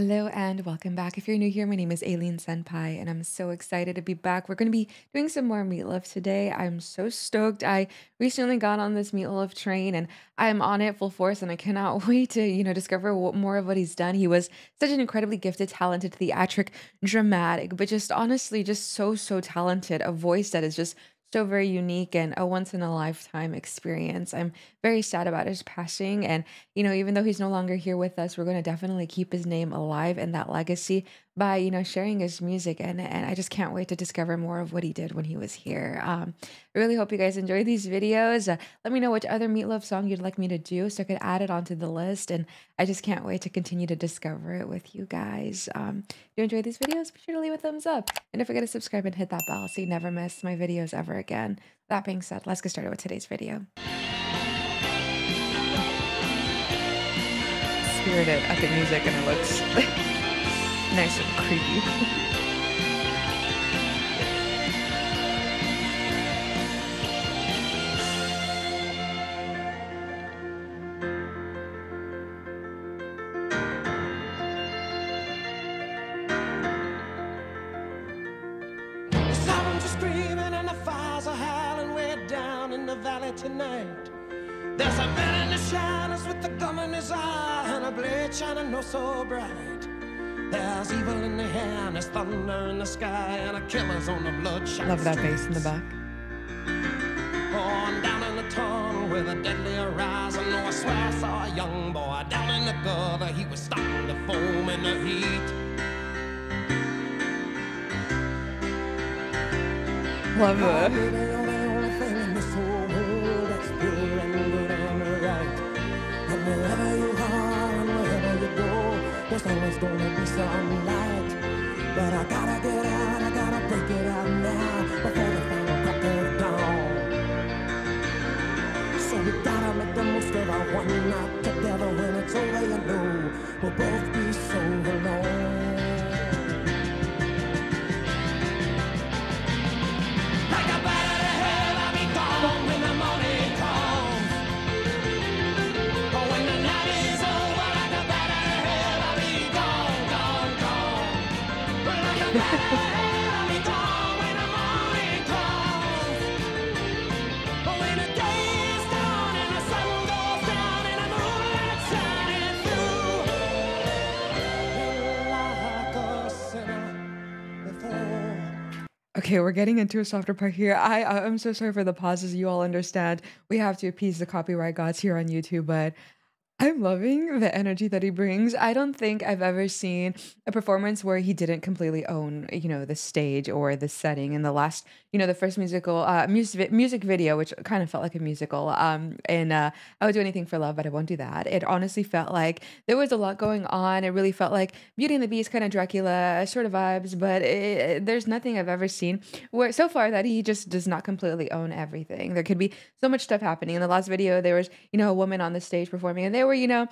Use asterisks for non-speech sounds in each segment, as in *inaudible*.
Hello and welcome back. If you're new here, my name is Aileen Senpai, and I'm so excited to be back. We're going to be doing some more Meat Loaf today. I'm so stoked. I recently got on this Meat Loaf train, and I'm on it full force, and I cannot *laughs* wait to, you know, discover what, more of what he's done. He was such an incredibly gifted, talented, theatric, dramatic, but just honestly, just so so talented. A voice that is just so very unique and a once in a lifetime experience. I'm very sad about his passing. And, you know, even though he's no longer here with us, we're going to definitely keep his name alive and that legacy by, you know, sharing his music. And, and I just can't wait to discover more of what he did when he was here. Um, I really hope you guys enjoy these videos. Uh, let me know which other Meat Loaf song you'd like me to do so I could add it onto the list. And I just can't wait to continue to discover it with you guys. Um, if you enjoy these videos, be sure to leave a thumbs up. And don't forget to subscribe and hit that bell so you never miss my videos ever again. That being said, let's get started with today's video. Spirited epic music and it looks *laughs* nice and creepy. screaming and the fires are howling way down in the valley tonight. There's a man in the shadows with the gum in his eye and a blade shining no so bright. There's evil in the air and there's thunder in the sky and a killer's on the bloodshot Love that bass in the back. On down in the tunnel with a deadly horizon. Oh, I swear I saw a young boy down in the gutter. He was starting to foam in the heat. Love it. There's always gonna be some light. But I gotta get out, I gotta break it out now before the final crack of dawn. So we gotta make the most of our one night together. When it's over, you know we'll both be so alone. Okay, we're getting into a softer part here. I I'm so sorry for the pauses. You all understand. We have to appease the copyright gods here on YouTube, but I'm loving the energy that he brings. I don't think I've ever seen a performance where he didn't completely own, you know, the stage or the setting. In the last, you know, the first musical uh music music video, which kind of felt like a musical. Um, and uh, I would do anything for love, but I won't do that. It honestly felt like there was a lot going on. It really felt like Beauty and the Beast, kind of Dracula sort of vibes. But it, there's nothing I've ever seen where so far that he just does not completely own everything. There could be so much stuff happening. In the last video, there was, you know, a woman on the stage performing, and they were, you know,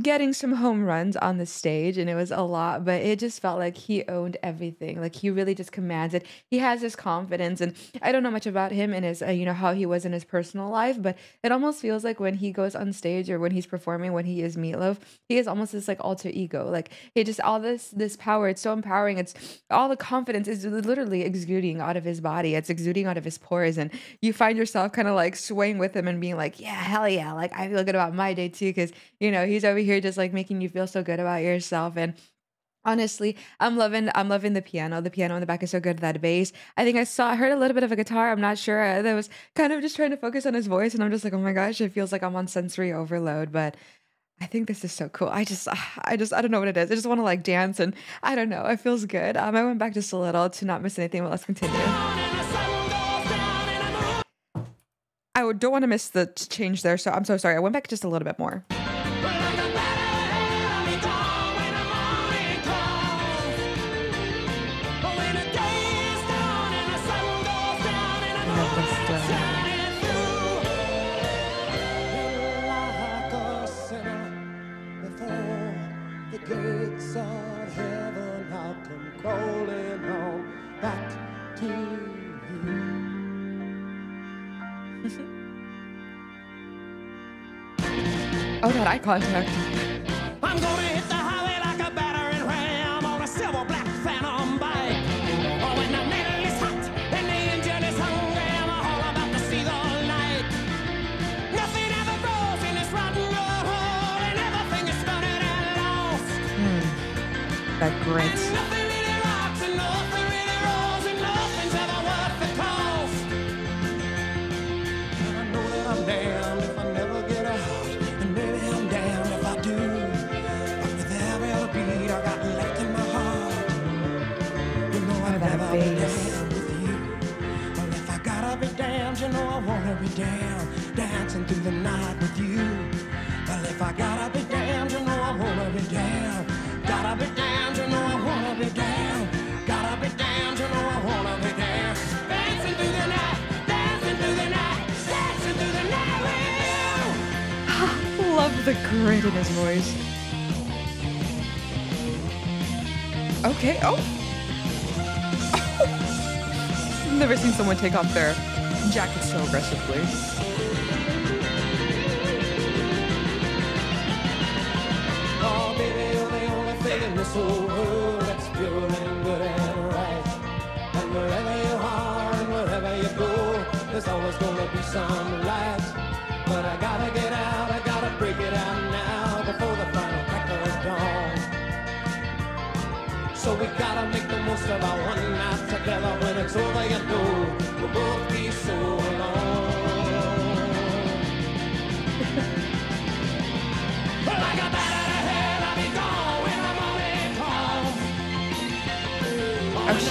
getting some home runs on the stage, and it was a lot, but it just felt like he owned everything. Like he really just commands it. He has this confidence, and I don't know much about him and his, uh, you know, how he was in his personal life, but it almost feels like when he goes on stage or when he's performing, when he is Meat Loaf, he is almost this like alter ego. Like he just all this this power. It's so empowering. It's all the confidence is literally exuding out of his body. It's exuding out of his pores, and you find yourself kind of like swaying with him and being like, yeah, hell yeah, like I feel good about my day too, because you know he's over here just like making you feel so good about yourself and. Honestly, I'm loving I'm loving the piano. The piano in the back is so good. That bass. I think I saw I heard a little bit of a guitar. I'm not sure. I was kind of just trying to focus on his voice, and I'm just like, oh my gosh, it feels like I'm on sensory overload. But I think this is so cool. I just *sighs* I just I don't know what it is. I just want to like dance, and I don't know. It feels good. Um, I went back just a little to not miss anything. But let's continue. I would- don't want to miss the change there, so I'm so sorry. I went back just a little bit more. oh, that eye contact. I'm gonna hit the highway like a battering ram on a silver black phantom bike. Oh, when the metal is hot and the engine is hungry, I'm all about to see the light. Nothing ever grows in this rotten old hole, and everything is spun and lost. Mm, that grit. I be damned, dancing through the night with you. Well, if I gotta be damned, you know I wanna be damned. Gotta be damned, you know I wanna be damned. Gotta be damned, you know I wanna be damned. Dancing through the night, dancing through the night, dancing through the night with you. *laughs* Love the grit in his voice. Okay. Oh. *laughs* Never seen someone take off their jacket so aggressively. Oh, there's always gonna be some light. But I gotta get out, I gotta break it out now before the final crackers dawn. So we gotta make the most of our one night together.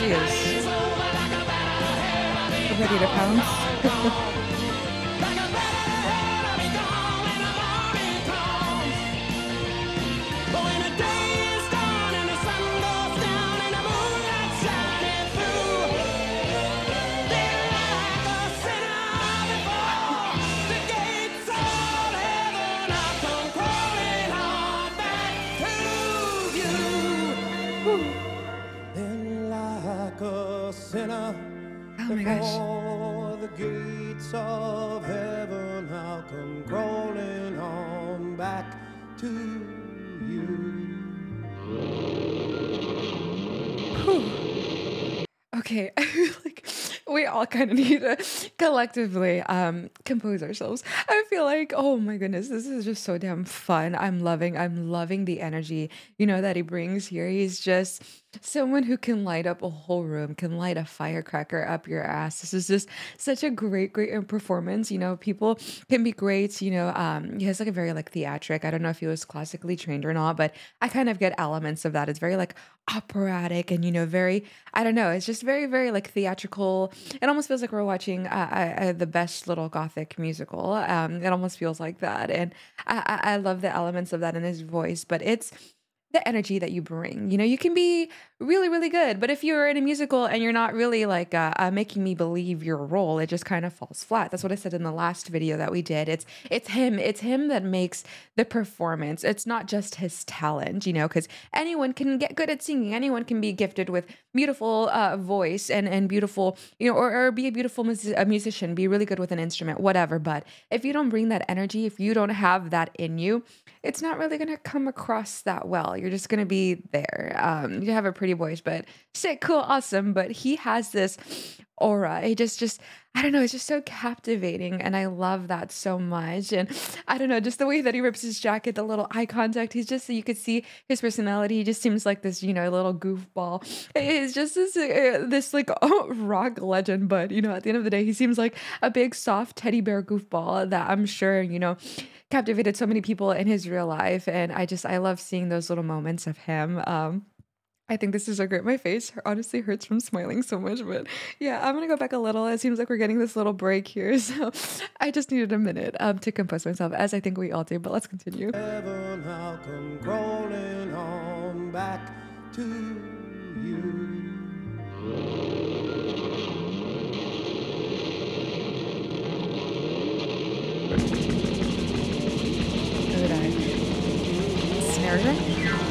I'll be ready to pounce. *laughs* Okay, *laughs* I feel like we all kind of need to collectively um compose ourselves. I feel like, oh my goodness, this is just so damn fun. I'm loving, I'm loving the energy, you know, that he brings here. He's just someone who can light up a whole room, can light a firecracker up your ass. This is just such a great, great uh, performance. You know, people can be great, you know, um, he has like a very like theatric. I don't know if he was classically trained or not, but I kind of get elements of that. It's very like operatic and you know very i don't know it's just very very like theatrical it almost feels like we're watching uh, uh, uh, the best little gothic musical um it almost feels like that and I, I i love the elements of that in his voice but it's the energy that you bring you know you can be really really good but if you're in a musical and you're not really like uh, uh, making me believe your role it just kind of falls flat. That's what i said in the last video that we did. It's it's him it's him that makes the performance. It's not just his talent you know because anyone can get good at singing. Anyone can be gifted with beautiful uh, voice and and beautiful you know or, or be a beautiful mus- a musician be really good with an instrument whatever but if you don't bring that energy if you don't have that in you it's not really going to come across that well you're just going to be there. Um you have a pretty voice but sick cool awesome. But he has this aura. It just just i don't know it's just so captivating and i love that so much. And i don't know just the way that he rips his jacket the little eye contact he's just you could see his personality. He just seems like this you know little goofball. It's just this uh, this like *laughs* rock legend but you know at the end of the day he seems like a big soft teddy bear goofball that i'm sure you know captivated so many people in his real life and i just i love seeing those little moments of him um I think this is so great. My face honestly hurts from smiling so much, but yeah, I'm gonna go back a little. It seems like we're getting this little break here, *laughs* so I just needed a minute um, to compose myself, as I think we all do. But let's continue. Heaven, to you. Eye.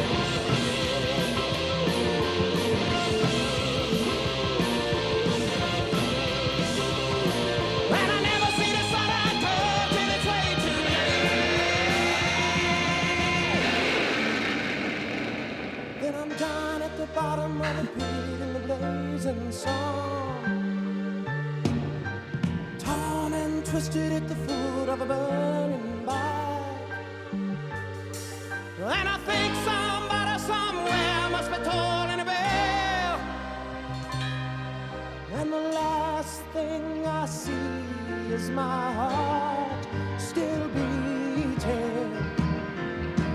And the last thing I see is my heart still beating.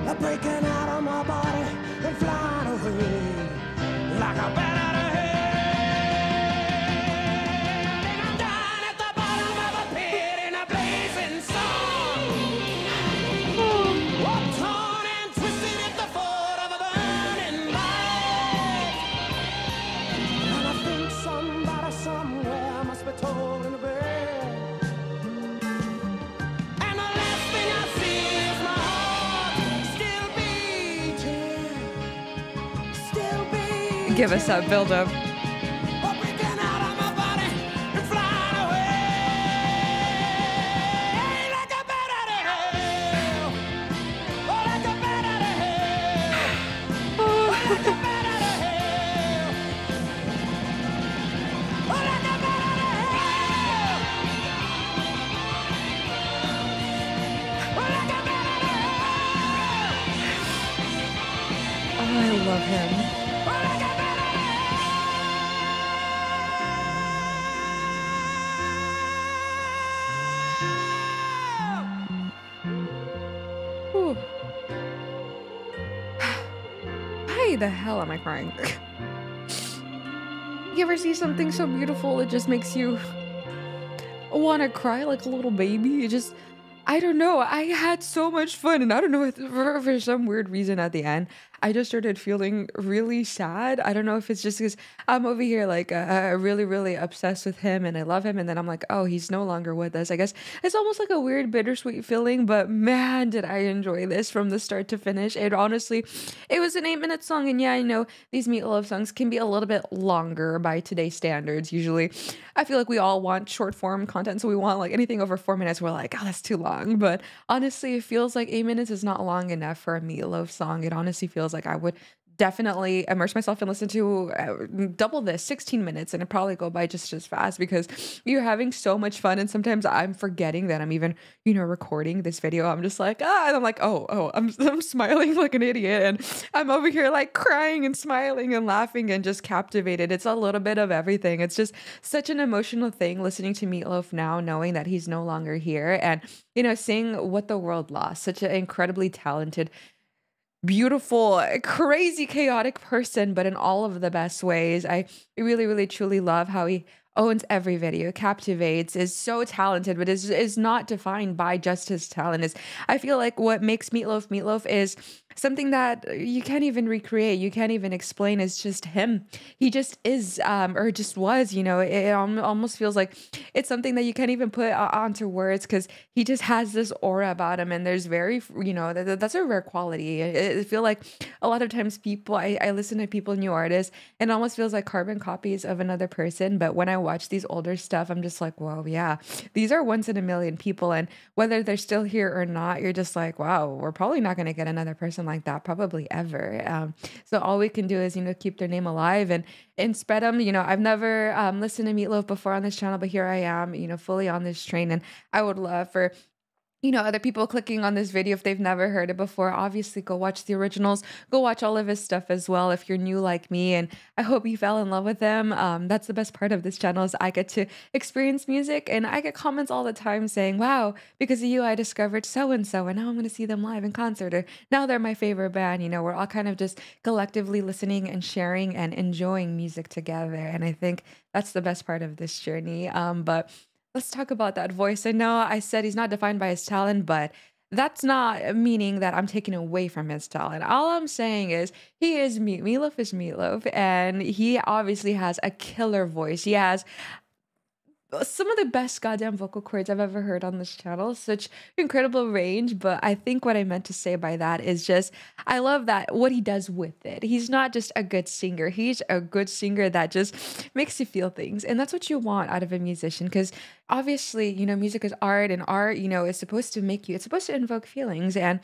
A breaking out of my body and flying away like a bat Give us that build up. Love him. *sighs* Why the hell am I crying? you ever see something so beautiful it just makes you want to cry like a little baby? It just, I don't know. I had so much fun, and I don't know if for, for some weird reason at the end, I just started feeling really sad. I don't know if it's just because I'm over here like uh, uh, really, really obsessed with him, and I love him, and then I'm like, oh, he's no longer with us. I guess it's almost like a weird bittersweet feeling, but man, did I enjoy this from the start to finish. It honestly, it was an eight minute song, and yeah, I know these Meat Loaf songs can be a little bit longer by today's standards. Usually, I feel like we all want short form content, so we want like anything over four minutes. We're like, oh, that's too long. But honestly, it feels like eight minutes is not long enough for a Meat Loaf song. It honestly feels like I would definitely immerse myself and listen to uh, double this 16 minutes and it probably go by just as fast because you're having so much fun and sometimes i'm forgetting that i'm even you know recording this video. I'm just like ah and i'm like oh oh *laughs* i'm, I'm smiling like an idiot and i'm over here like crying and smiling and laughing and just captivated. It's a little bit of everything. It's just such an emotional thing listening to Meat Loaf now knowing that he's no longer here and you know seeing what the world lost. Such an incredibly talented beautiful, crazy, chaotic person, but in all of the best ways. I really, really, truly love how he owns every video, captivates, is so talented, but is is not defined by just his talent. Is I feel like what makes Meat Loaf Meatloaf is something that you can't even recreate, you can't even explain. It's just him. He just is, um, or just was. You know, it, it almost feels like it's something that you can't even put o- onto words because he just has this aura about him, and there's very, you know, that, that's a rare quality. I, I feel like a lot of times people, I, I listen to people, new artists, and it almost feels like carbon copies of another person. But when I watch these older stuff, I'm just like, whoa, yeah, these are once in a million people, and whether they're still here or not, you're just like, wow, we're probably not going to get another person like that, probably ever. Um, so all we can do is, you know, keep their name alive and and spread them. You know, I've never um, listened to Meat Loaf before on this channel, but here I am, you know, fully on this train, and I would love for you know, other people clicking on this video if they've never heard it before, obviously go watch the originals. Go watch all of his stuff as well if you're new like me. And I hope you fell in love with him. Um, that's the best part of this channel is I get to experience music and I get comments all the time saying, wow, because of you, I discovered so and so, and now I'm going to see them live in concert. Or now they're my favorite band. You know, we're all kind of just collectively listening and sharing and enjoying music together. And I think that's the best part of this journey. Um, but let's talk about that voice. I know I said he's not defined by his talent, but that's not meaning that I'm taking away from his talent. All I'm saying is he is Meat. Meatloaf is Meat Loaf, and he obviously has a killer voice. He has some of the best goddamn vocal cords I've ever heard on this channel. Such incredible range, but I think what I meant to say by that is just I love that what he does with it. He's not just a good singer. He's a good singer that just makes you feel things. And that's what you want out of a musician cuz obviously, you know, music is art and art, you know, is supposed to make you it's supposed to invoke feelings and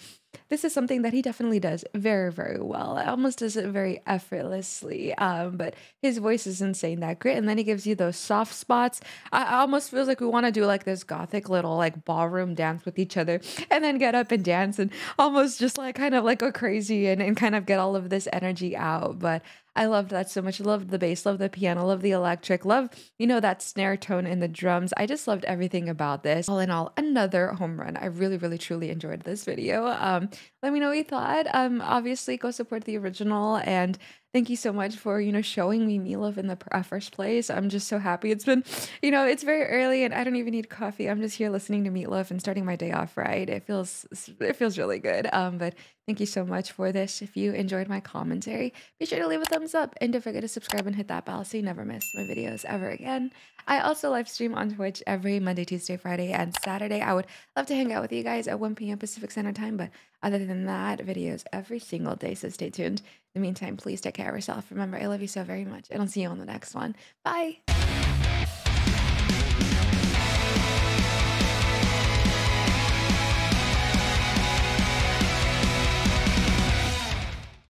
this is something that he definitely does very, very well. Almost does it very effortlessly. Um, but his voice is insane, that great. and then he gives you those soft spots. I, I almost feels like we want to do like this gothic little like ballroom dance with each other, and then get up and dance and almost just like kind of like go crazy and, and kind of get all of this energy out. But I loved that so much. Love the bass, love the piano, love the electric, love, you know, that snare tone in the drums. I just loved everything about this. All in all, another home run. I really, really, truly enjoyed this video. Um, let me know what you thought. Um, obviously, go support the original and thank you so much for you know showing me Meat Loaf in the uh, first place. I'm just so happy. It's been, you know, it's very early and I don't even need coffee. I'm just here listening to Meat Loaf and starting my day off right. It feels it feels really good. Um, but thank you so much for this. If you enjoyed my commentary, be sure to leave a thumbs up and don't forget to subscribe and hit that bell so you never miss my videos ever again. I also live stream on Twitch every Monday, Tuesday, Friday, and Saturday. I would love to hang out with you guys at 1 p.m. Pacific Standard Time, but other than that, videos every single day. So stay tuned. In the meantime, please take care of yourself. Remember, I love you so very much, and I'll see you on the next one. Bye.